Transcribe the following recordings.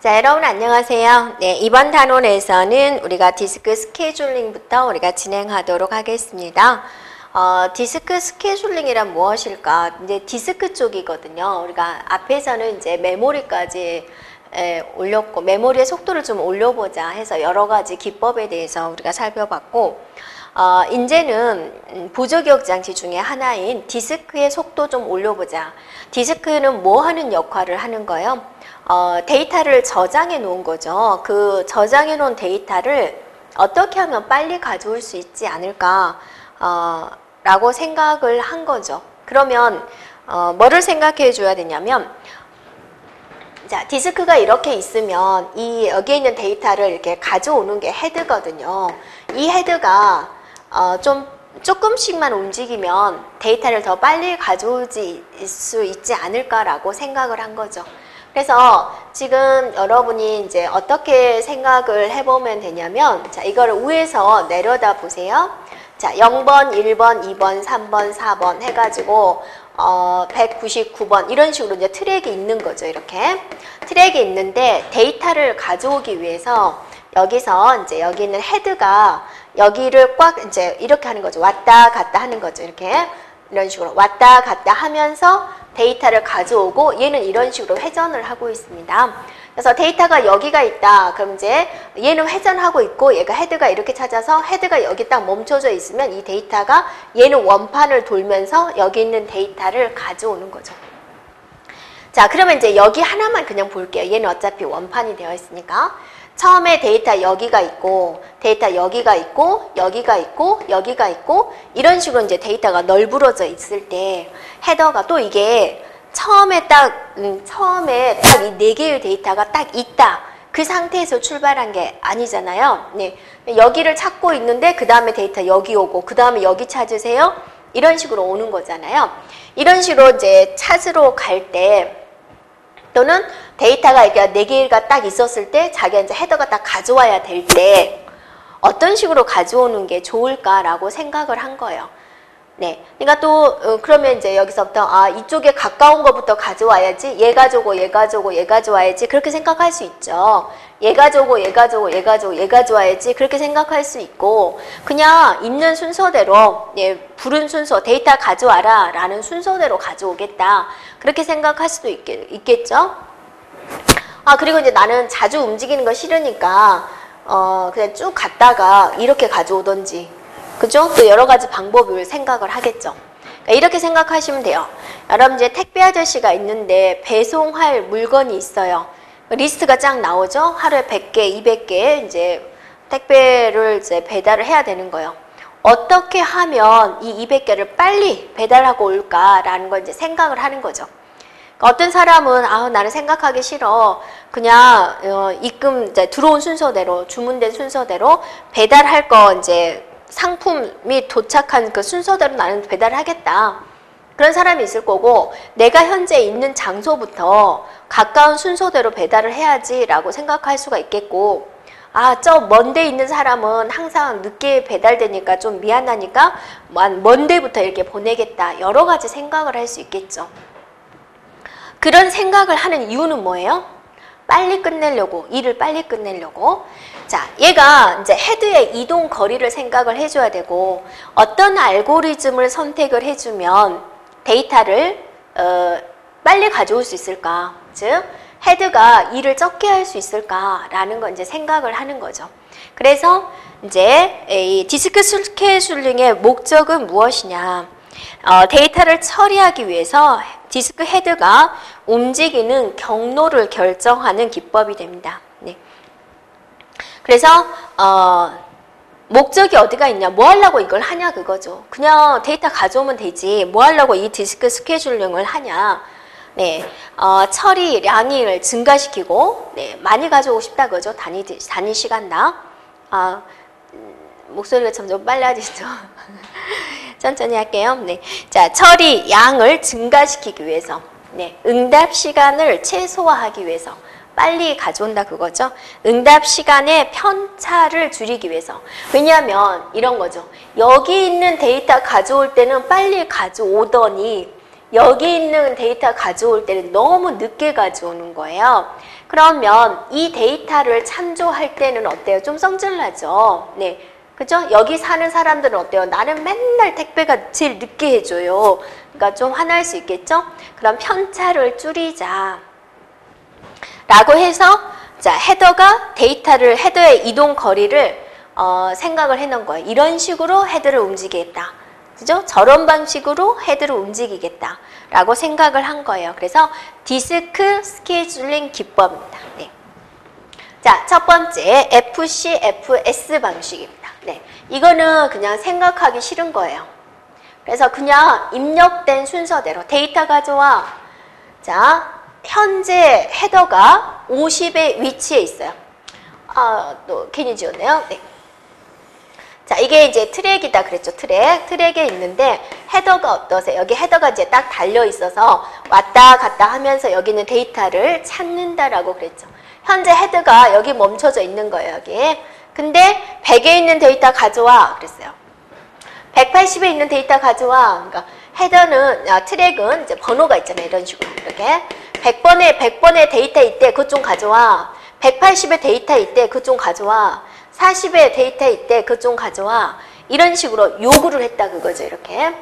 자, 여러분 안녕하세요. 네, 이번 단원에서는 우리가 디스크 scheduling부터 우리가 진행하도록 하겠습니다. 어, 디스크 scheduling이란 무엇일까? 이제 디스크 쪽이거든요. 우리가 앞에서는 이제 메모리까지 에, 올렸고 메모리의 속도를 좀 올려보자 해서 여러 가지 기법에 대해서 우리가 살펴봤고 어, 이제는 음, 보조기억 장치 중에 하나인 디스크의 속도 좀 올려보자. 디스크는 뭐 하는 역할을 하는 거예요? 어, 데이터를 저장해 놓은 거죠. 그 저장해 놓은 데이터를 어떻게 하면 빨리 가져올 수 있지 않을까 어, 라고 생각을 한 거죠. 그러면 어, 뭐를 생각해 줘야 되냐면 자, 디스크가 이렇게 있으면 이 여기에 있는 데이터를 이렇게 가져오는 게 헤드거든요. 이 헤드가 어, 좀 조금씩만 움직이면 데이터를 더 빨리 가져올 수 있지 않을까라고 생각을 한 거죠. 그래서 지금 여러분이 이제 어떻게 생각을 해보면 되냐면 자, 이거를 위에서 내려다 보세요. 자, 0번, 1번, 2번, 3번, 4번 해가지고 어, 199번 이런 식으로 이제 트랙이 있는 거죠. 이렇게 트랙이 있는데 데이터를 가져오기 위해서 여기서 이제 여기 있는 헤드가 여기를 꽉 이제 이렇게 하는 거죠. 왔다 갔다 하는 거죠. 이렇게 이런 식으로 왔다 갔다 하면서 데이터를 가져오고 얘는 이런 식으로 회전을 하고 있습니다. 그래서 데이터가 여기가 있다. 그럼 이제 얘는 회전하고 있고 얘가 헤드가 이렇게 찾아서 헤드가 여기 딱 멈춰져 있으면 이 데이터가 얘는 원판을 돌면서 여기 있는 데이터를 가져오는 거죠. 자, 그러면 이제 여기 하나만 그냥 볼게요. 얘는 어차피 원판이 되어 있으니까. 처음에 데이터 여기가 있고 데이터 여기가 있고 여기가 있고 여기가 있고 이런 식으로 이제 데이터가 널브러져 있을 때 헤더가 또 이게 처음에 딱 음, 처음에 딱 이 네 개의 데이터가 딱 있다. 그 상태에서 출발한 게 아니잖아요. 네. 여기를 찾고 있는데 그 다음에 데이터 여기 오고 그 다음에 여기 찾으세요. 이런 식으로 오는 거잖아요. 이런 식으로 이제 찾으러 갈 때 또는 데이터가 이렇게 네 개가 딱 있었을 때 자기가 이제 헤더가 딱 가져와야 될 때 어떤 식으로 가져오는 게 좋을까라고 생각을 한 거예요. 네. 그러니까 또 어, 그러면 이제 여기서부터 아 이쪽에 가까운 것부터 가져와야지 얘 가져오고 얘 가져오고 얘 가져와야지 그렇게 생각할 수 있죠. 얘 가져오고 얘 가져오고 얘 가져오고 얘 가져와야지 그렇게 생각할 수 있고 그냥 있는 순서대로 예, 부른 순서 데이터 가져와라 라는 순서대로 가져오겠다 그렇게 생각할 수도 있겠, 있겠죠. 아 그리고 이제 나는 자주 움직이는 거 싫으니까 어 그냥 쭉 갔다가 이렇게 가져오던지 그죠? 또 여러 가지 방법을 생각을 하겠죠. 그러니까 이렇게 생각하시면 돼요. 여러분 이제 택배 아저씨가 있는데 배송할 물건이 있어요. 리스트가 쫙 나오죠. 하루에 100개, 200개 이제 택배를 이제 배달을 해야 되는 거예요. 어떻게 하면 이 200개를 빨리 배달하고 올까라는 걸 이제 생각을 하는 거죠. 그러니까 어떤 사람은 아 나는 생각하기 싫어 그냥 어, 입금 이제 들어온 순서대로 주문된 순서대로 배달할 거 이제 상품이 도착한 그 순서대로 나는 배달하겠다. 그런 사람이 있을 거고 내가 현재 있는 장소부터 가까운 순서대로 배달을 해야지라고 생각할 수가 있겠고 아, 저 먼데 있는 사람은 항상 늦게 배달되니까 좀 미안하니까 먼데부터 이렇게 보내겠다. 여러 가지 생각을 할 수 있겠죠. 그런 생각을 하는 이유는 뭐예요? 빨리 끝내려고, 일을 빨리 끝내려고. 자, 얘가 이제 헤드의 이동 거리를 생각을 해줘야 되고 어떤 알고리즘을 선택을 해주면 데이터를 어, 빨리 가져올 수 있을까? 즉, 헤드가 일을 적게 할 수 있을까라는 거 이제 생각을 하는 거죠. 그래서 이제 이 디스크 scheduling의 목적은 무엇이냐? 어, 데이터를 처리하기 위해서 디스크 헤드가 움직이는 경로를 결정하는 기법이 됩니다. 네. 그래서 어, 목적이 어디가 있냐, 뭐 하려고 이걸 하냐 그거죠. 그냥 데이터 가져오면 되지, 뭐 하려고 이 디스크 scheduling을 하냐. 네, 어, 처리량을 증가시키고, 네, 많이 가져오고 싶다 그죠. 단위, 단위 시간당. 아, 음, 목소리가 점점 빨라지죠. 천천히 할게요. 네. 자, 처리 양을 증가시키기 위해서, 네, 응답 시간을 최소화하기 위해서, 빨리 가져온다 그거죠. 응답 시간의 편차를 줄이기 위해서. 왜냐하면 이런 거죠. 여기 있는 데이터 가져올 때는 빨리 가져오더니 여기 있는 데이터 가져올 때는 너무 늦게 가져오는 거예요. 그러면 이 데이터를 참조할 때는 어때요? 좀 성질나죠? 네. 그죠? 여기 사는 사람들은 어때요? 나는 맨날 택배가 제일 늦게 해줘요. 그러니까 좀 화날 수 있겠죠? 그럼 편차를 줄이자. 라고 해서 자 헤더가 데이터를 헤더의 이동 거리를 어, 생각을 해놓은 거예요. 이런 식으로 헤드를 움직이겠다. 그죠? 저런 방식으로 헤드를 움직이겠다. 라고 생각을 한 거예요. 그래서 디스크 scheduling 기법입니다. 네. 자, 첫 번째 FCFS 방식입니다. 네. 이거는 그냥 생각하기 싫은 거예요. 그래서 그냥 입력된 순서대로 데이터 가져와. 자, 현재 헤더가 50의 위치에 있어요. 아, 또 괜히 지웠네요. 네. 자, 이게 이제 트랙이다 그랬죠. 트랙. 트랙에 있는데 헤더가 어떠세요? 여기 헤더가 이제 딱 달려 있어서 왔다 갔다 하면서 여기 있는 데이터를 찾는다라고 그랬죠. 현재 헤드가 여기 멈춰져 있는 거예요, 여기. 근데 100에 있는 데이터 가져와 그랬어요. 180에 있는 데이터 가져와. 그러니까 헤더는 아, 트랙은 이제 번호가 있잖아요. 이런 식으로. 이렇게 100번에 100번의 데이터. 그것 좀 가져와. 180의 데이터. 그것 좀 가져와. 40의 데이터. 그것 좀 가져와. 이런 식으로 요구를 했다 그거죠. 이렇게.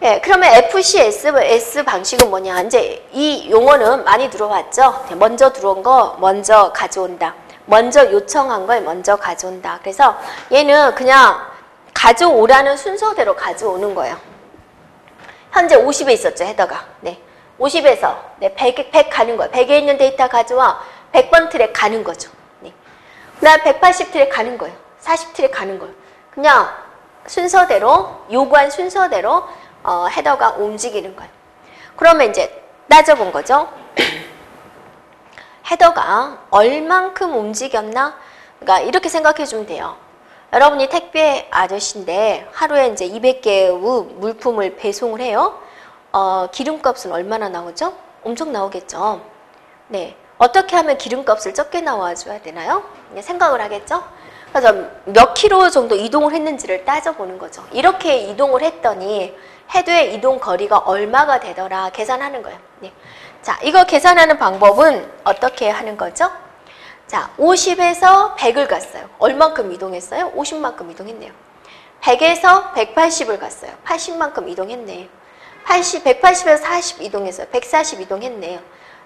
예, 그러면 FCS S 방식은 뭐냐? 이제 이 용어는 많이 들어왔죠. 먼저 들어온 거 먼저 가져온다. 먼저 요청한 걸 먼저 가져온다. 그래서 얘는 그냥 가져오라는 순서대로 가져오는 거예요. 현재 50에 있었죠, 헤더가. 네. 50에서 네, 100, 100 가는 거예요. 100에 있는 데이터 가져와 100번 트랙 가는 거죠. 네. 그다음 180 트랙 가는 거예요. 40 트랙 가는 거예요. 그냥 순서대로 요구한 순서대로 어, 헤더가 움직이는 거예요. 그러면 이제 따져본 거죠. 헤더가 얼만큼 움직였나? 그러니까 이렇게 생각해 주면 돼요. 여러분이 택배 아저씨인데 하루에 이제 200개의 물품을 배송을 해요. 어, 기름값은 얼마나 나오죠? 엄청 나오겠죠. 네. 어떻게 하면 기름값을 적게 나와줘야 되나요? 생각을 하겠죠? 그래서 몇 킬로 정도 이동을 했는지를 따져보는 거죠. 이렇게 이동을 했더니 헤드의 이동 거리가 얼마가 되더라 계산하는 거예요. 네. 자, 이거 계산하는 방법은 어떻게 하는 거죠? 자, 50에서 100을 갔어요. 얼만큼 이동했어요? 50만큼 이동했네요. 100에서 180을 갔어요. 80만큼 이동했네. 80, 180에서 40 이동했어요. 140 이동했네요.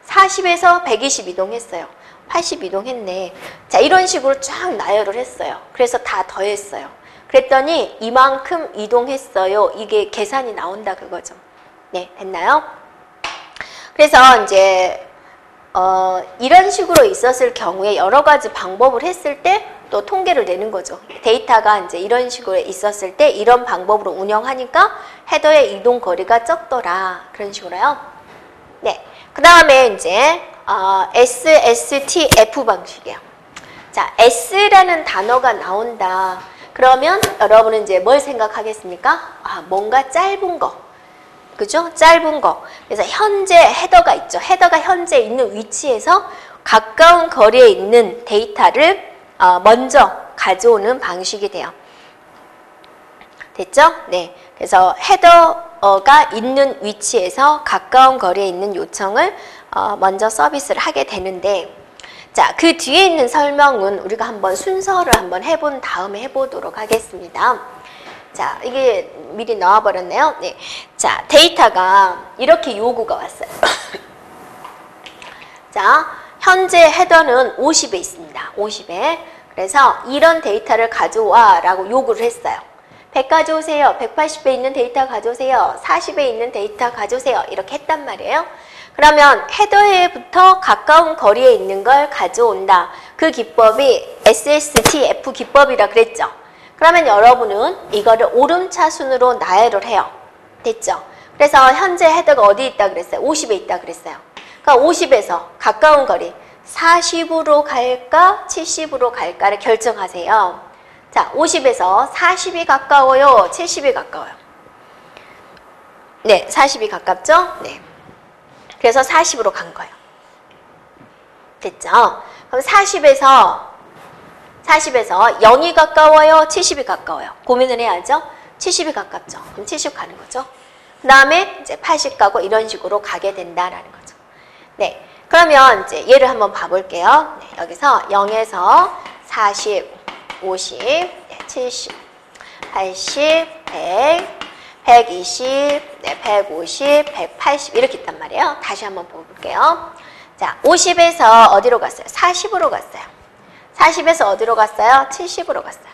40에서 120 이동했어요. 80 이동했네. 자, 이런 식으로 쫙 나열을 했어요. 그래서 다 더했어요. 그랬더니 이만큼 이동했어요. 이게 계산이 나온다 그거죠. 네, 됐나요? 그래서 이제 어, 이런 식으로 있었을 경우에 여러 가지 방법을 했을 때 또 통계를 내는 거죠. 데이터가 이제 이런 식으로 있었을 때 이런 방법으로 운영하니까 헤더의 이동 거리가 적더라. 그런 식으로요. 네. 그 다음에 이제 어, SSTF 방식이에요. 자, S라는 단어가 나온다. 그러면 여러분은 이제 뭘 생각하겠습니까? 아, 뭔가 짧은 거. 그죠? 짧은 거. 그래서 현재 헤더가 있죠. 헤더가 현재 있는 위치에서 가까운 거리에 있는 데이터를 어, 먼저 가져오는 방식이 돼요. 됐죠? 네. 그래서 헤더가 있는 위치에서 가까운 거리에 있는 요청을 어, 먼저 서비스를 하게 되는데 자, 그 뒤에 있는 설명은 우리가 한번 순서를 한번 해본 다음에 해보도록 하겠습니다. 자, 이게 미리 나와버렸네요. 네. 자, 데이터가 이렇게 요구가 왔어요. 자, 현재 헤더는 50에 있습니다. 50에. 그래서 이런 데이터를 가져와 라고 요구를 했어요. 100 가져오세요. 180에 있는 데이터 가져오세요. 40에 있는 데이터 가져오세요. 이렇게 했단 말이에요. 그러면 헤더에부터 가까운 거리에 있는 걸 가져온다. 그 기법이 SSTF 기법이라 그랬죠. 그러면 여러분은 이거를 오름차순으로 나열을 해요. 됐죠? 그래서 현재 헤더가 어디 있다 그랬어요? 50에 있다 그랬어요. 그러니까 50에서 가까운 거리 40으로 갈까 70으로 갈까를 결정하세요. 자, 50에서 40이 가까워요? 70이 가까워요? 네, 40이 가깝죠? 네. 그래서 40으로 간 거예요. 됐죠? 그럼 40에서 40에서 0이 가까워요? 70이 가까워요? 고민을 해야죠? 70이 가깝죠? 그럼 70 가는 거죠? 그 다음에 이제 80 가고 이런 식으로 가게 된다라는 거죠. 네. 그러면 이제 얘를 한번 봐볼게요. 네, 여기서 0에서 40, 50, 네, 70, 80, 100, 120, 네, 150, 180 이렇게 있단 말이에요. 다시 한번 볼게요. 자, 50에서 어디로 갔어요? 40으로 갔어요. 40에서 어디로 갔어요? 70으로 갔어요.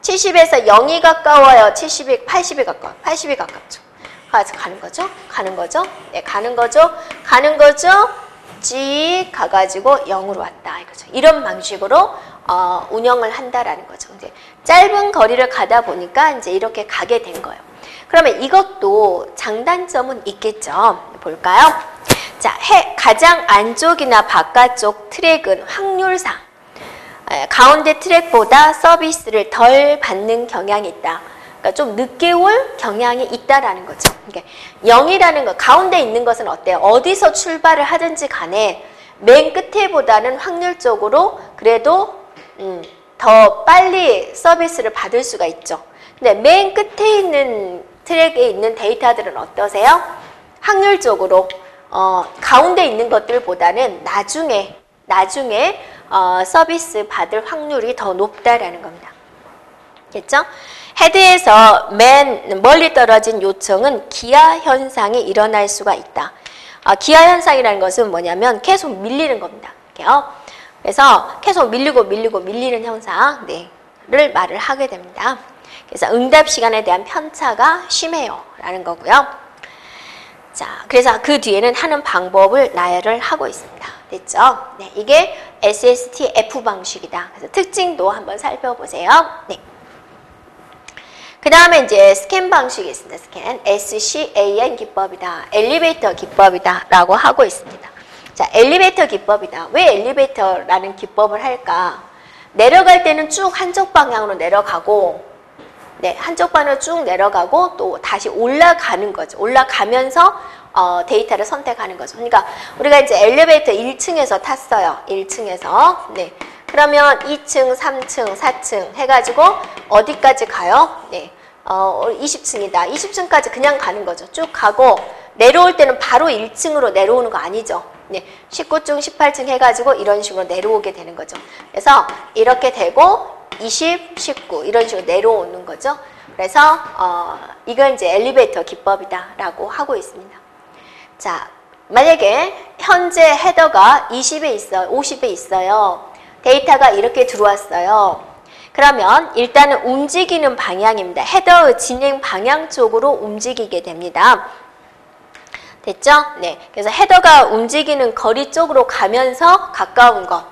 70에서 0이 가까워요. 70이 80이 가까워. 80이 가깝죠. 가서 가는 거죠. 가는 거죠. 네, 가는 거죠. 가는 거죠. 찌 가가지고 0으로 왔다 이거죠. 이런 방식으로 어, 운영을 한다라는 거죠. 이제 짧은 거리를 가다 보니까 이제 이렇게 가게 된 거예요. 그러면 이것도 장단점은 있겠죠. 볼까요? 자, 해, 가장 안쪽이나 바깥쪽 트랙은 확률상 가운데 트랙보다 서비스를 덜 받는 경향이 있다. 그러니까 좀 늦게 올 경향이 있다라는 거죠. 그러니까 0이라는 거 가운데 있는 것은 어때요? 어디서 출발을 하든지 간에 맨 끝에보다는 확률적으로 그래도 음, 더 빨리 서비스를 받을 수가 있죠. 근데 맨 끝에 있는 트랙에 있는 데이터들은 어떠세요? 확률적으로 어, 가운데 있는 것들보다는 나중에 나중에 어, 서비스 받을 확률이 더 높다라는 겁니다. 됐죠? 헤드에서 맨 멀리 떨어진 요청은 기하 현상이 일어날 수가 있다. 어, 기하 현상이라는 것은 뭐냐면 계속 밀리는 겁니다. 이렇게요. 그래서 계속 밀리고 밀리고 밀리는 현상, 네, 를 말을 하게 됩니다. 그래서 응답 시간에 대한 편차가 심해요. 라는 거고요. 자, 그래서 그 뒤에는 하는 방법을 나열을 하고 있습니다. 됐죠? 네, 이게 SSTF 방식이다. 그래서 특징도 한번 살펴보세요. 네. 그 다음에 이제 스캔 방식이 있습니다. 스캔. SCAN 기법이다. 엘리베이터 기법이다. 라고 하고 있습니다. 자, 엘리베이터 기법이다. 왜 엘리베이터라는 기법을 할까? 내려갈 때는 쭉 한쪽 방향으로 내려가고, 네, 한쪽 방향으로 쭉 내려가고, 또 다시 올라가는 거죠. 올라가면서 어, 데이터를 선택하는 거죠. 그러니까 우리가 이제 엘리베이터 1층에서 탔어요. 1층에서. 네. 그러면 2층, 3층, 4층 해가지고 어디까지 가요? 네. 어, 20층이다. 20층까지 그냥 가는 거죠. 쭉 가고 내려올 때는 바로 1층으로 내려오는 거 아니죠. 네. 19층, 18층 해가지고 이런 식으로 내려오게 되는 거죠. 그래서 이렇게 되고 20, 19 이런 식으로 내려오는 거죠. 그래서 어, 이건 이제 엘리베이터 기법이다라고 하고 있습니다. 자, 만약에 현재 헤더가 20에 있어요. 50에 있어요. 데이터가 이렇게 들어왔어요. 그러면 일단은 움직이는 방향입니다. 헤더의 진행 방향 쪽으로 움직이게 됩니다. 됐죠? 네. 그래서 헤더가 움직이는 거리 쪽으로 가면서 가까운 것.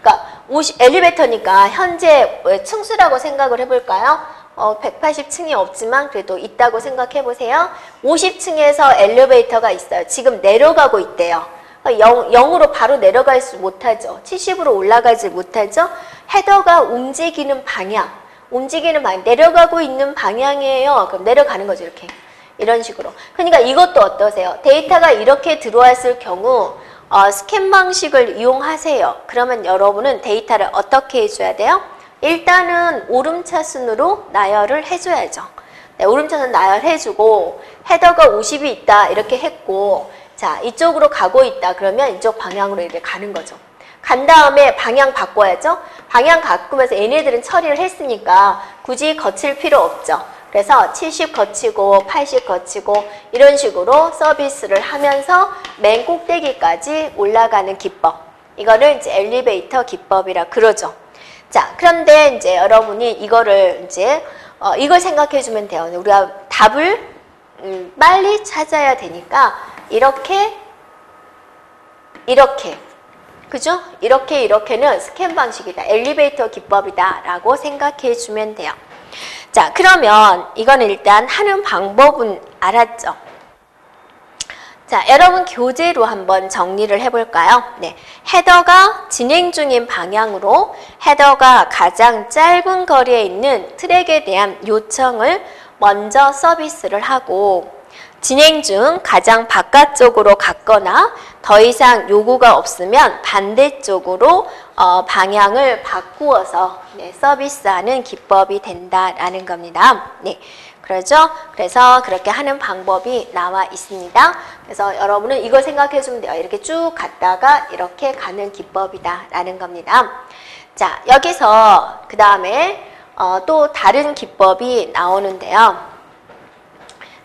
그러니까 50, 엘리베이터니까 현재 층수라고 생각을 해볼까요? 어, 180층이 없지만 그래도 있다고 생각해 보세요. 50층에서 엘리베이터가 있어요. 지금 내려가고 있대요. 0, 0으로 바로 내려갈 수 못하죠. 70으로 올라가지 못하죠. 헤더가 움직이는 방향, 움직이는 방향, 내려가고 있는 방향이에요. 그럼 내려가는 거죠, 이렇게. 이런 식으로. 그러니까 이것도 어떠세요? 데이터가 이렇게 들어왔을 경우 어, 스캔 방식을 이용하세요. 그러면 여러분은 데이터를 어떻게 해줘야 돼요? 일단은 오름차순으로 나열을 해줘야죠. 네, 오름차순 나열해주고 헤더가 50이 있다 이렇게 했고 자 이쪽으로 가고 있다 그러면 이쪽 방향으로 이렇게 가는 거죠. 간 다음에 방향 바꿔야죠. 방향 바꾸면서 얘네들은 처리를 했으니까 굳이 거칠 필요 없죠. 그래서 70 거치고 80 거치고 이런 식으로 서비스를 하면서 맨 꼭대기까지 올라가는 기법. 이거를 이제 엘리베이터 기법이라 그러죠. 자, 그런데 이제 여러분이 이거를 이제 어, 이걸 생각해 주면 돼요. 우리가 답을 음, 빨리 찾아야 되니까 이렇게 이렇게 그죠? 이렇게 이렇게는 스캔 방식이다. 엘리베이터 기법이다 라고 생각해 주면 돼요. 자, 그러면 이거는 일단 하는 방법은 알았죠? 자, 여러분 교재로 한번 정리를 해볼까요? 네, 헤더가 진행 중인 방향으로 헤더가 가장 짧은 거리에 있는 트랙에 대한 요청을 먼저 서비스를 하고 진행 중 가장 바깥쪽으로 갔거나 더 이상 요구가 없으면 반대쪽으로 어, 방향을 바꾸어서 네, 서비스하는 기법이 된다라는 겁니다. 네. 그러죠? 그래서 그렇게 하는 방법이 나와 있습니다. 그래서 여러분은 이거 생각해 주면 돼요. 이렇게 쭉 갔다가 이렇게 가는 기법이다 라는 겁니다. 자, 여기서 그 다음에 어, 또 다른 기법이 나오는데요.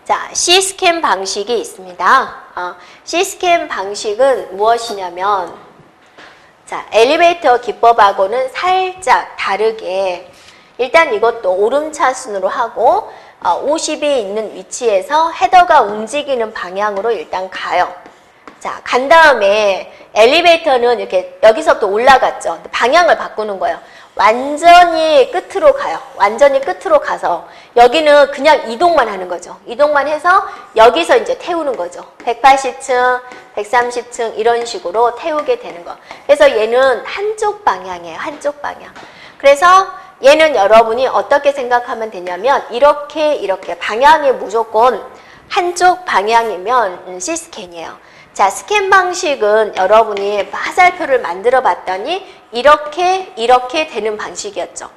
자, C스캔 방식이 있습니다. 어, C스캔 방식은 무엇이냐면 자, 엘리베이터 기법하고는 살짝 다르게 일단 이것도 오름차순으로 하고 어, 50이 있는 위치에서 헤더가 움직이는 방향으로 일단 가요. 자, 간 다음에 엘리베이터는 이렇게 여기서부터 올라갔죠. 방향을 바꾸는 거예요. 완전히 끝으로 가요. 완전히 끝으로 가서 여기는 그냥 이동만 하는 거죠. 이동만 해서 여기서 이제 태우는 거죠. 180층, 130층 이런 식으로 태우게 되는 거. 그래서 얘는 한쪽 방향이에요. 한쪽 방향. 그래서 얘는 여러분이 어떻게 생각하면 되냐면 이렇게 이렇게 방향이 무조건 한쪽 방향이면 음, C스캔이에요. 자, 스캔 방식은 여러분이 화살표를 만들어 봤더니 이렇게 이렇게 되는 방식이었죠.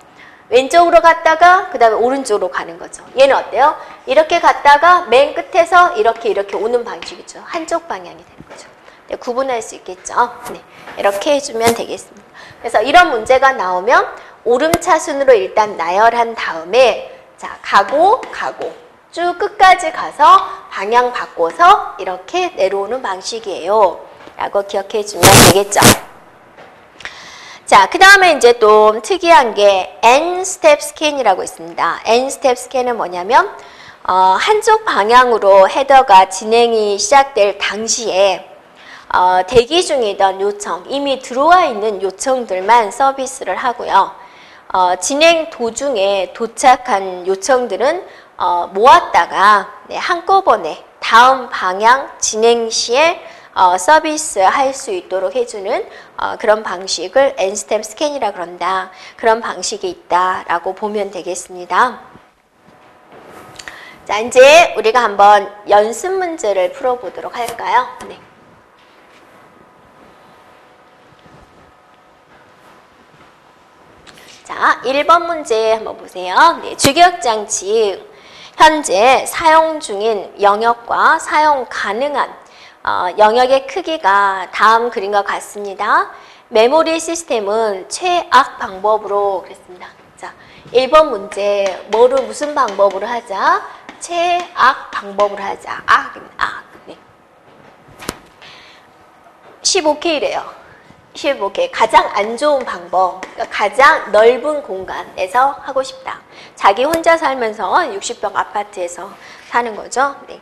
왼쪽으로 갔다가 그 다음에 오른쪽으로 가는 거죠. 얘는 어때요? 이렇게 갔다가 맨 끝에서 이렇게 이렇게 오는 방식이죠. 한쪽 방향이 되는 거죠. 네, 구분할 수 있겠죠. 네, 이렇게 해주면 되겠습니다. 그래서 이런 문제가 나오면 오름차순으로 일단 나열한 다음에 자 가고 가고 쭉 끝까지 가서 방향 바꿔서 이렇게 내려오는 방식이에요. 라고 기억해 주면 되겠죠. 자, 그 다음에 이제 또 특이한 게 N-step scan이라고 있습니다. N-step scan은 뭐냐면 어, 한쪽 방향으로 헤더가 진행이 시작될 당시에 어, 대기 중이던 요청, 이미 들어와 있는 요청들만 서비스를 하고요. 어, 진행 도중에 도착한 요청들은 어, 모았다가 네, 한꺼번에 다음 방향 진행 시에 어, 서비스 할 수 있도록 해주는 어, 그런 방식을 엔스템 스캔이라 그런다. 그런 방식이 있다라고 보면 되겠습니다. 자, 이제 우리가 한번 연습 문제를 풀어보도록 할까요? 네. 자, 1번 문제 한번 보세요. 네, 주격장치 현재 사용 중인 영역과 사용 가능한 어, 영역의 크기가 다음 그림과 같습니다. 메모리 시스템은 최악 방법으로 그랬습니다. 자, 1번 문제 뭐를 무슨 방법으로 하자? 최악 방법으로 하자. 악, 악. 네. 15K래요. 15K 가장 안 좋은 방법, 그러니까 가장 넓은 공간에서 하고 싶다. 자기 혼자 살면서 60평 아파트에서 사는 거죠. 네.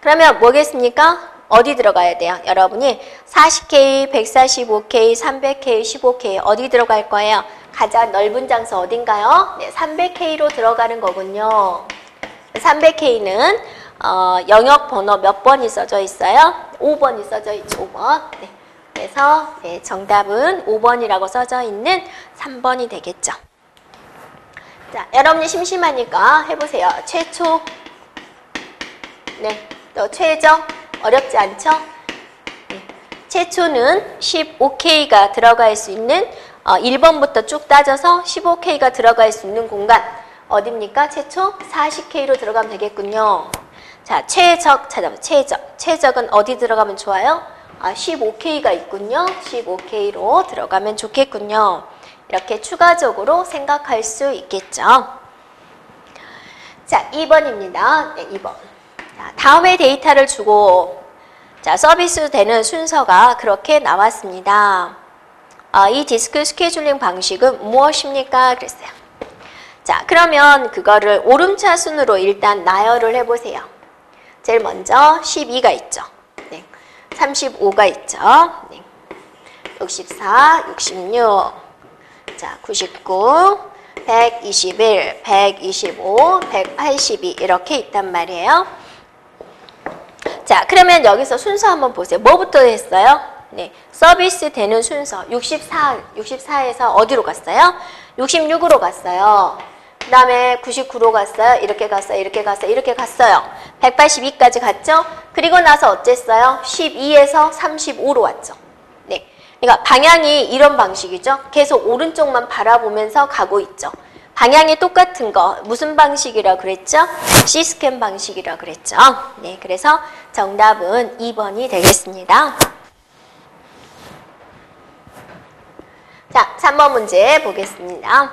그러면 뭐겠습니까? 어디 들어가야 돼요? 여러분이 40K, 145K, 300K, 15K 어디 들어갈 거예요? 가장 넓은 장소 어딘가요? 네, 300K로 들어가는 거군요. 300K는 어, 영역 번호 몇 번이 써져 있어요? 5번이 써져 있죠, 5번. 네. 그래서 네, 정답은 5번이라고 써져 있는 3번이 되겠죠. 자, 여러분이 심심하니까 해보세요. 최초, 네, 또 최저, 어렵지 않죠? 네. 최초는 15K가 들어갈 수 있는 어, 1번부터 쭉 따져서 15K가 들어갈 수 있는 공간 어딥니까? 최초 40K로 들어가면 되겠군요. 자, 최적 찾아보세요. 최적. 최적은 어디 들어가면 좋아요? 아, 15K가 있군요. 15K로 들어가면 좋겠군요. 이렇게 추가적으로 생각할 수 있겠죠. 자, 2번입니다. 네, 2번. 자, 다음에 데이터를 주고 자, 서비스 되는 순서가 그렇게 나왔습니다. 아, 이 디스크 스케줄링 방식은 무엇입니까? 그랬어요. 자, 그러면 그거를 오름차 순으로 일단 나열을 해보세요. 제일 먼저 12가 있죠. 35가 있죠. 네. 64, 66, 자, 99, 121, 125, 182 이렇게 있단 말이에요. 자, 그러면 여기서 순서 한번 보세요. 뭐부터 했어요? 네, 서비스 되는 순서 64, 64에서 어디로 갔어요? 66으로 갔어요. 그 다음에 99로 갔어요. 이렇게 갔어요. 이렇게 갔어요. 이렇게 갔어요. 182까지 갔죠? 그리고 나서 어쨌어요? 12에서 35로 왔죠. 네. 그러니까 방향이 이런 방식이죠. 계속 오른쪽만 바라보면서 가고 있죠. 방향이 똑같은 거 무슨 방식이라 그랬죠? C-SCAN 방식이라 그랬죠. 네, 그래서 정답은 2번이 되겠습니다. 자, 3번 문제 보겠습니다.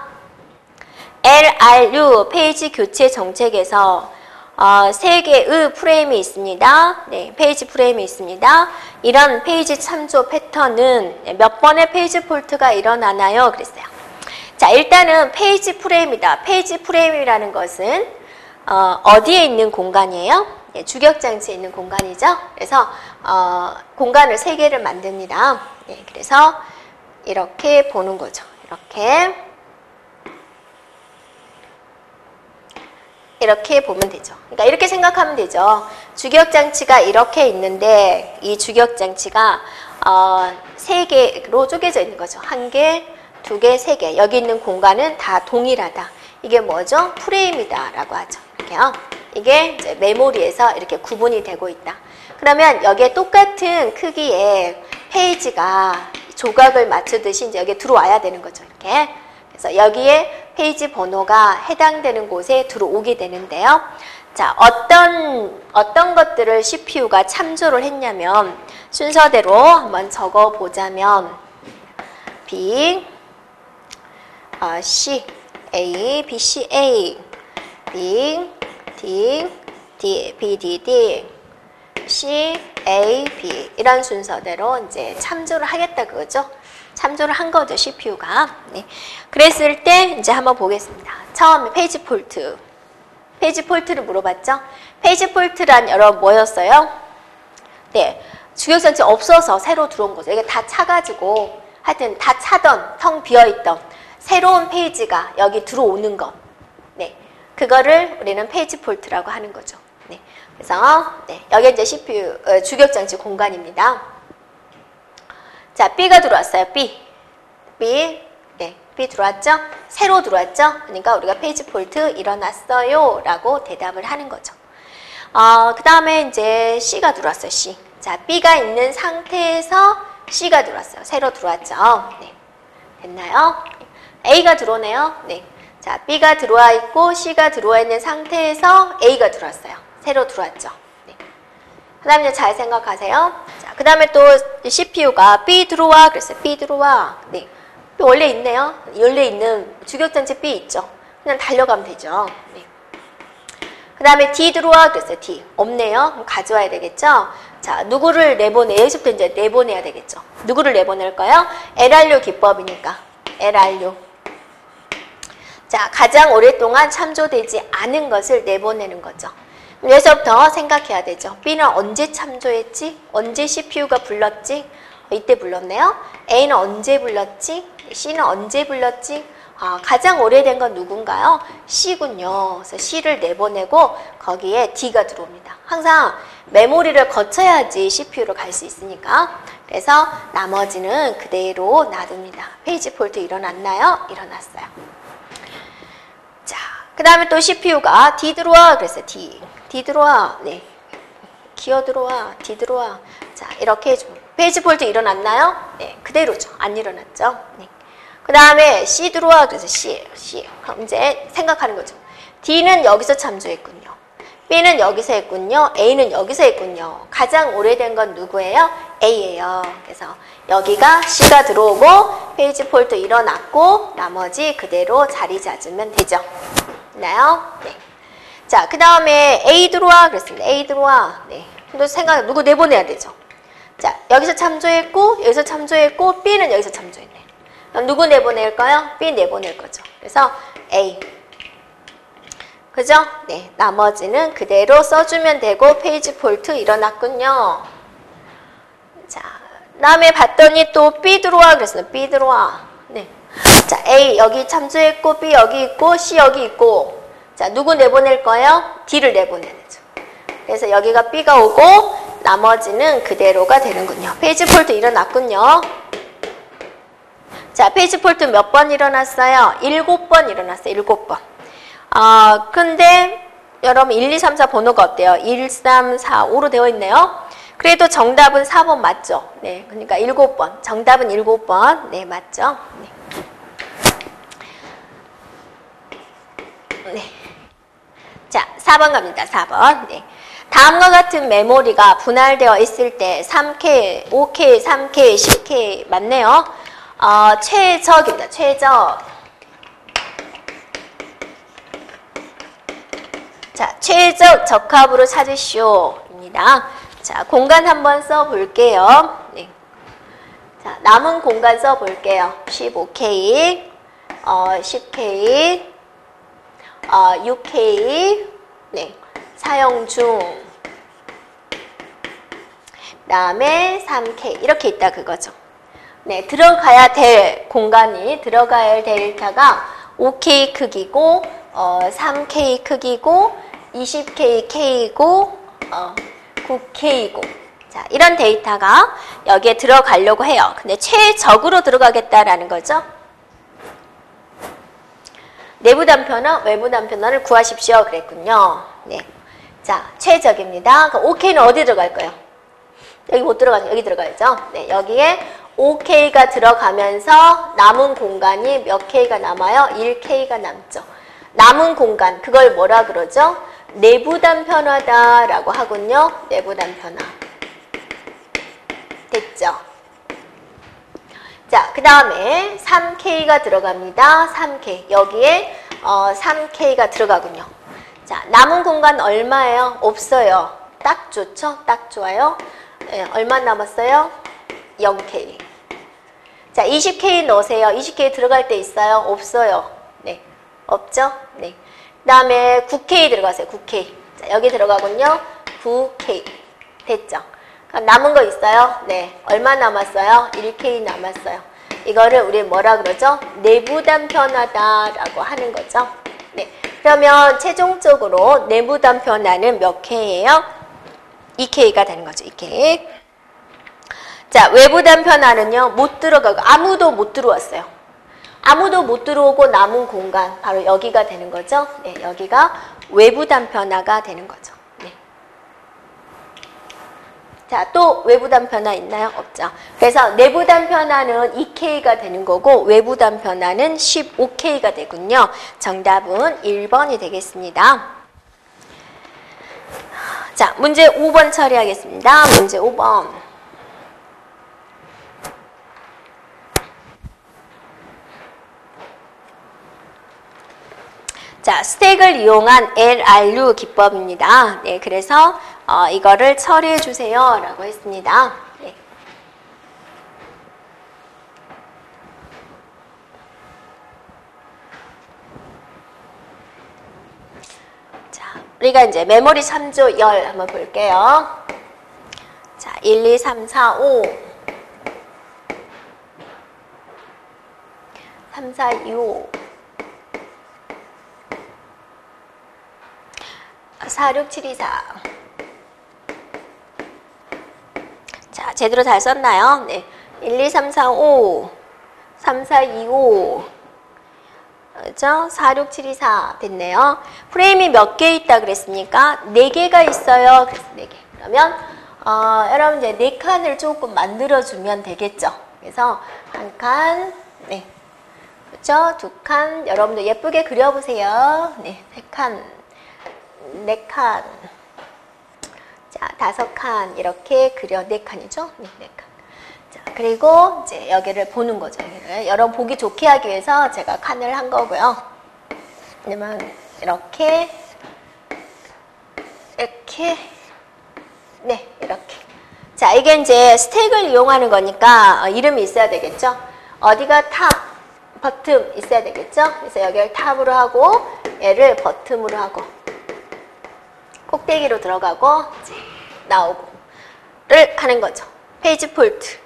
LRU 페이지 교체 정책에서 어, 세 개의 프레임이 있습니다. 네, 페이지 프레임이 있습니다. 이런 페이지 참조 패턴은 몇 번의 페이지 fault가 일어나나요? 그랬어요. 자, 일단은 페이지 프레임이다. 페이지 프레임이라는 것은 어, 어디에 있는 공간이에요? 네, 주기억장치에 있는 공간이죠. 그래서 어, 공간을 세 개를 만듭니다. 네, 그래서 이렇게 보는 거죠. 이렇게 이렇게 보면 되죠. 그러니까 이렇게 생각하면 되죠. 주기억 장치가 이렇게 있는데 이 주기억 장치가 어, 세 개로 쪼개져 있는 거죠. 한 개, 두 개, 세 개. 여기 있는 공간은 다 동일하다. 이게 뭐죠? 프레임이다라고 하죠. 이렇게요. 이게 이제 메모리에서 이렇게 구분이 되고 있다. 그러면 여기에 똑같은 크기의 페이지가 조각을 맞추듯이 이제 여기에 들어와야 되는 거죠. 이렇게. 그래서 여기에 페이지 번호가 해당되는 곳에 들어오게 되는데요. 자, 어떤, 어떤 것들을 CPU가 참조를 했냐면, 순서대로 한번 적어 보자면, B, 어, C, A, B, C, A, B, D, D, B, D, D, C, A, B 이런 순서대로 이제 참조를 하겠다 그거죠. 참조를 한 거죠 CPU가. 네. 그랬을 때 이제 한번 보겠습니다. 처음에 페이지 fault. 페이지 fault를 물어봤죠. page fault란 여러분 뭐였어요? 네. 주기억장치 없어서 새로 들어온 거죠. 이게 다 차가지고 하여튼 다 차던 텅 비어있던 새로운 페이지가 여기 들어오는 것. 네. 그거를 우리는 page fault라고 하는 거죠. 네. 그래서 네. 여기 이제 CPU 어, 주기억 장치 공간입니다. 자, B가 들어왔어요. B. B. 네. B 들어왔죠? 새로 들어왔죠? 그러니까 우리가 page fault 일어났어요. 라고 대답을 하는 거죠. 어, 그 다음에 이제 C가 들어왔어요. C. 자, B가 있는 상태에서 C가 들어왔어요. 새로 들어왔죠? 네. 됐나요? A가 들어오네요. 네. 자, B가 들어와 있고 C가 들어와 있는 상태에서 A가 들어왔어요. 새로 들어왔죠? 네. 그 다음에 잘 생각하세요. 자, 그 다음에 또 CPU가 B 들어와. 그랬어요. B 들어와. 네. 원래 있네요. 원래 있는 주격전체 B 있죠. 그냥 달려가면 되죠. 네. 그 다음에 D 들어와. 그랬어요. D. 없네요. 그럼 가져와야 되겠죠. 자, 누구를 내보내? 여기서부터 이제 내보내야 되겠죠. 누구를 내보낼까요? LRU 기법이니까. LRU. 자, 가장 오랫동안 참조되지 않은 것을 내보내는 거죠. 여기서부터 생각해야 되죠. B는 언제 참조했지? 언제 CPU가 불렀지? 이때 불렀네요. A는 언제 불렀지? C는 언제 불렀지? 아, 가장 오래된 건 누군가요? C군요. 그래서 C를 내보내고 거기에 D가 들어옵니다. 항상 메모리를 거쳐야지 CPU로 갈 수 있으니까. 그래서 나머지는 그대로 놔둡니다. 페이지 폴트 일어났나요? 일어났어요. 자, 그 다음에 또 CPU가 D 들어와. 그랬어요. D. D 들어와. 네. 기어 들어와. D 들어와. 자, 이렇게 해줘. page fault 일어났나요? 네. 그대로죠. 안 일어났죠. 네. 그 다음에 C 들어와. 그래서 C. C. 그럼 이제 생각하는 거죠. D는 여기서 참조했군요. B는 여기서 했군요. A는 여기서 했군요. 가장 오래된 건 누구예요? A예요. 그래서 여기가 C가 들어오고 page fault 일어났고 나머지 그대로 자리 잡으면 되죠. 나요? 네. 자, 그 다음에 A 들어와. 그랬습니다. A 들어와. 네. 또 생각, 누구 내보내야 되죠. 자, 여기서 참조했고, 여기서 참조했고, B는 여기서 참조했네. 그럼 누구 내보낼까요? B 내보낼 거죠. 그래서 A. 그죠? 네. 나머지는 그대로 써주면 되고, 페이지 폴트 일어났군요. 자, 다음에 봤더니 또 B 들어와. 그랬어요. B 들어와. 네. 자, A 여기 참조했고, B 여기 있고, C 여기 있고. 자, 누구 내보낼 거예요? D를 내보내죠. 그래서 여기가 B가 오고, 나머지는 그대로가 되는군요. page fault 일어났군요. 자, page fault 몇 번 일어났어요? 7번 일어났어요. 7번. 아, 근데 여러분 1, 2, 3, 4 번호가 어때요? 1, 3, 4, 5로 되어 있네요. 그래도 정답은 4번 맞죠? 네. 그러니까 7번. 정답은 7번. 네, 맞죠? 네. 네. 자, 4번 갑니다. 4번. 네. 다음과 같은 메모리가 분할되어 있을 때 3K, 5K, 3K, 10K 맞네요. 어, 최적입니다. 최적. 자, 최적 적합으로 찾으시오입니다. 자, 공간 한번 써볼게요. 네. 자, 남은 공간 써볼게요. 15K, 어, 10K, 어, 6K, 네, 사용 중. 다음에 3K 이렇게 있다 그거죠. 네, 들어가야 될 공간이 들어가야 할 데이터가 5K 크기고 어, 3K 크기고 20K K고 어, 9K고 자, 이런 데이터가 여기에 들어가려고 해요. 근데 최적으로 들어가겠다라는 거죠. 내부 단편화, 외부 단편화를 구하십시오. 그랬군요. 네. 자, 최적입니다. 그 OK는 어디 들어갈까요? 여기 못 들어가죠. 여기 들어가야죠. 네, 여기에 5K가 들어가면서 남은 공간이 몇 K가 남아요? 1K가 남죠. 남은 공간, 그걸 뭐라 그러죠? 내부 단 편화다라고 하군요. 내부 단 편화. 됐죠? 자, 그 다음에 3K가 들어갑니다. 3K. 여기에 어, 3K가 들어가군요. 자, 남은 공간 얼마예요? 없어요. 딱 좋죠? 딱 좋아요. 네, 얼마 남았어요? 0K. 자, 20K 넣으세요. 20K 들어갈 때 있어요? 없어요. 네. 없죠? 네. 그 다음에 9K 들어가세요. 9K. 자, 여기 들어가군요. 9K. 됐죠? 그럼 남은 거 있어요? 네. 얼마 남았어요? 1K 남았어요. 이거를 우리 뭐라 그러죠? 내부 단편화다라고 하는 거죠. 네. 그러면 최종적으로 내부 단편화는 몇 K예요? 2K가 되는 거죠. 2K. 자, 외부 단편화는요. 못 들어가고 아무도 못 들어왔어요. 아무도 못 들어오고 남은 공간 바로 여기가 되는 거죠. 네, 여기가 외부 단편화가 되는 거죠. 네. 자, 또 외부 단편화 있나요? 없죠. 그래서 내부 단편화는 2K가 되는 거고 외부 단편화는 15K가 되군요. 정답은 1번이 되겠습니다. 자, 문제 5번 처리하겠습니다. 문제 5번. 자, 스택을 이용한 LRU 기법입니다. 네, 그래서 어, 이거를 처리해 주세요 라고 했습니다. 네. 자, 우리가 이제 메모리 3조 열 한번 볼게요. 자, 1, 2, 3, 4, 5 3, 4, 2, 5 4, 6, 7, 2, 4 자, 제대로 잘 썼나요? 네. 1, 2, 3, 4, 5 3, 4, 2, 5 그죠? 4, 6, 7, 2, 4 됐네요. 프레임이 몇 개 있다 그랬습니까? 4개가 있어요. 그래서 4개. 그러면 어, 여러분 이제 4칸을 조금 만들어주면 되겠죠. 그래서 한 칸, 네. 그죠? 두 칸, 여러분들 예쁘게 그려보세요. 네, 세 칸, 네 칸, 자, 다섯 칸 이렇게 그려 네 칸이죠? 네, 네 칸. 자, 그리고 이제 여기를 보는 거죠. 여기를. 여러분 보기 좋게 하기 위해서 제가 칸을 한 거고요. 그러면 이렇게 이렇게 네, 이렇게. 자, 이게 이제 stack을 이용하는 거니까 어, 이름이 있어야 되겠죠? 어디가 top, bottom 있어야 되겠죠? 그래서 여기를 top으로 하고 얘를 bottom으로 하고 꼭대기로 들어가고 나오고를 하는 거죠. page fault가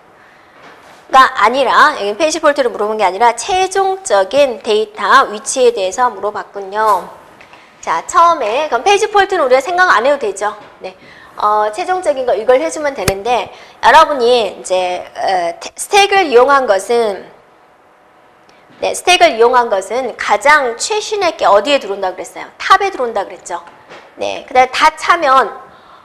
아니라 여기 page fault를 물어본 게 아니라 최종적인 데이터 위치에 대해서 물어봤군요. 자, 처음에 그럼 page fault는 우리가 생각 안 해도 되죠. 네. 어, 최종적인 거 이걸 해주면 되는데 여러분이 이제 어, stack을 이용한 것은 네, stack을 이용한 것은 가장 최신의 게 어디에 들어온다 그랬어요? top에 들어온다 그랬죠. 네, 그 다음 다 차면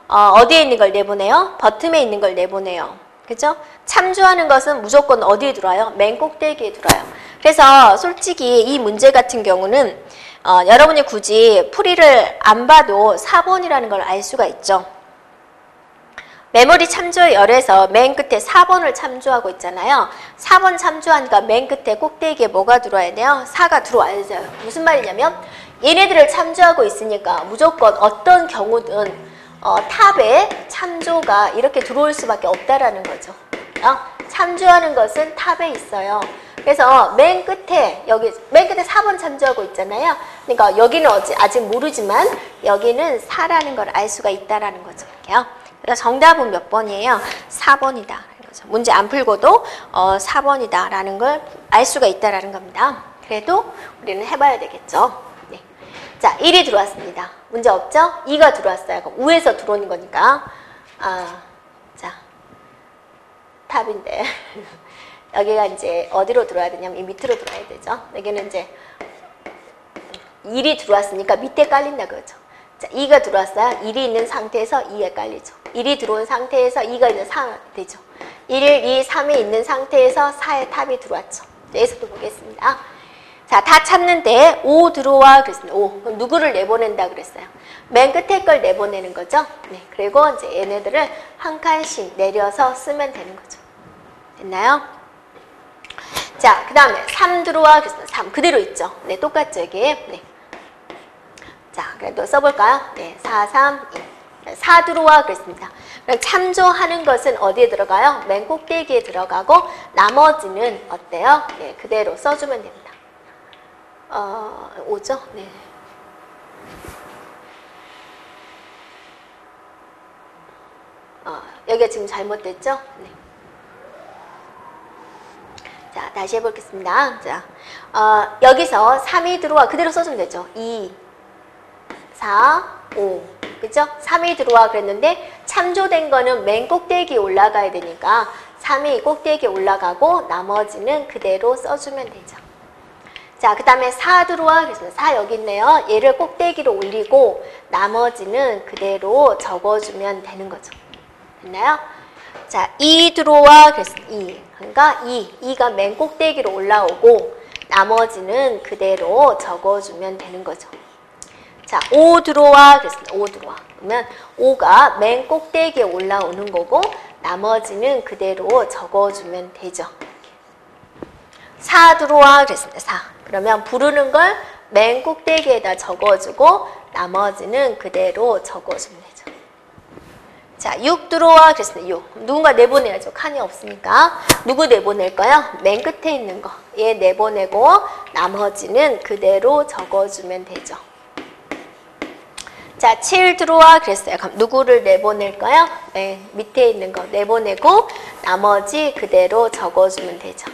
어디에 있는 걸 내보내요? bottom에 있는 걸 내보내요. 그죠? 참조하는 것은 무조건 어디에 들어와요? 맨 꼭대기에 들어와요. 그래서 솔직히 이 문제 같은 경우는 어, 여러분이 굳이 풀이를 안 봐도 4번이라는 걸 알 수가 있죠. 메모리 참조 열에서 맨 끝에 4번을 참조하고 있잖아요. 4번 참조하니까 맨 끝에 꼭대기에 뭐가 들어와야 돼요? 4가 들어와야 돼요. 무슨 말이냐면 얘네들을 참조하고 있으니까 무조건 어떤 경우든 어, 탑에 참조가 이렇게 들어올 수밖에 없다라는 거죠. 어? 참조하는 것은 탑에 있어요. 그래서 맨 끝에 여기 맨 끝에 4번 참조하고 있잖아요. 그러니까 여기는 아직 모르지만 여기는 4라는 걸 알 수가 있다라는 거죠. 그래서 정답은 몇 번이에요? 4번이다. 문제 안 풀고도 어, 4번이다라는 걸 알 수가 있다라는 겁니다. 그래도 우리는 해봐야 되겠죠. 네. 자, 1이 들어왔습니다. 문제 없죠? 2가 들어왔어요. 그럼 우에서 들어오는 거니까. 아, 자, 탑인데. 여기가 이제 어디로 들어와야 되냐면 이 밑으로 들어와야 되죠. 여기는 이제 1이 들어왔으니까 밑에 깔린다 그거죠. 자, 2가 들어왔어요. 1이 있는 상태에서 2에 깔리죠. 1이 들어온 상태에서 2가 있는 상태죠. 1, 2, 3이 있는 상태에서 4의 탑이 들어왔죠. 여기서도 보겠습니다. 자, 다 찾는데 5 들어와 그랬습니다. 5. 그럼 누구를 내보낸다 그랬어요? 맨 끝에 걸 내보내는 거죠. 네. 그리고 이제 얘네들을 한 칸씩 내려서 쓰면 되는 거죠. 됐나요? 자, 그 다음에 3 들어와 그랬습니다. 3 그대로 있죠. 네, 똑같죠, 이게. 네. 자, 그래도 써볼까요? 네, 4, 3, 2. 4 들어와 그랬습니다. 그럼 참조하는 것은 어디에 들어가요? 맨 꼭대기에 들어가고 나머지는 어때요? 네, 그대로 써주면 됩니다. 어, 5죠? 네. 어, 여기가 지금 잘못됐죠? 네. 자, 다시 해보겠습니다. 자, 어, 여기서 3이 들어와 그대로 써주면 되죠. 2, 4, 5. 그죠? 3이 들어와 그랬는데 참조된 거는 맨 꼭대기에 올라가야 되니까 3이 꼭대기에 올라가고 나머지는 그대로 써주면 되죠. 자, 그 다음에 4 들어와 그랬습니다. 4 여기 있네요. 얘를 꼭대기로 올리고 나머지는 그대로 적어주면 되는 거죠. 됐나요? 자, 2 들어와 그랬습니다. 2. 그러니까 2. 2가 맨 꼭대기로 올라오고 나머지는 그대로 적어주면 되는 거죠. 자, 5 들어와 그랬습니다. 5 들어와. 그러면 5가 맨 꼭대기에 올라오는 거고 나머지는 그대로 적어주면 되죠. 4 들어와 그랬습니다. 4. 그러면 부르는 걸 맨 꼭대기에다 적어주고 나머지는 그대로 적어주면 되죠. 자, 6 들어와 그랬습니다. 6. 누군가 내보내야죠. 칸이 없으니까. 누구 내보낼까요? 맨 끝에 있는 거. 얘 내보내고 나머지는 그대로 적어주면 되죠. 자, 7 들어와 그랬어요. 그럼 누구를 내보낼까요? 네, 밑에 있는 거 내보내고 나머지 그대로 적어주면 되죠.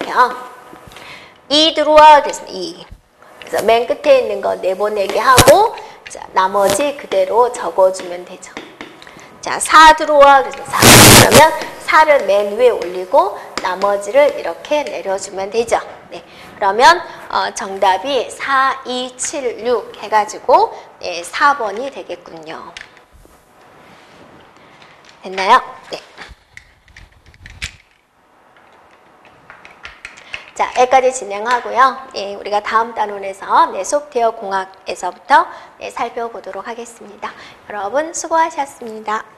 이렇게요. 2 들어와 그랬습니다. 2. 그래서 맨 끝에 있는 거 내보내게 하고 자, 나머지 그대로 적어주면 되죠. 자, 4 들어와 그래서 4. 그러면 4를 맨 위에 올리고 나머지를 이렇게 내려주면 되죠. 네. 그러면 어, 정답이 4, 2, 7, 6 해가지고 네, 4번이 되겠군요. 됐나요? 네. 자, 여기까지 진행하고요. 예, 우리가 다음 단원에서 네, 소프트웨어 공학에서부터 네, 살펴보도록 하겠습니다. 여러분 수고하셨습니다.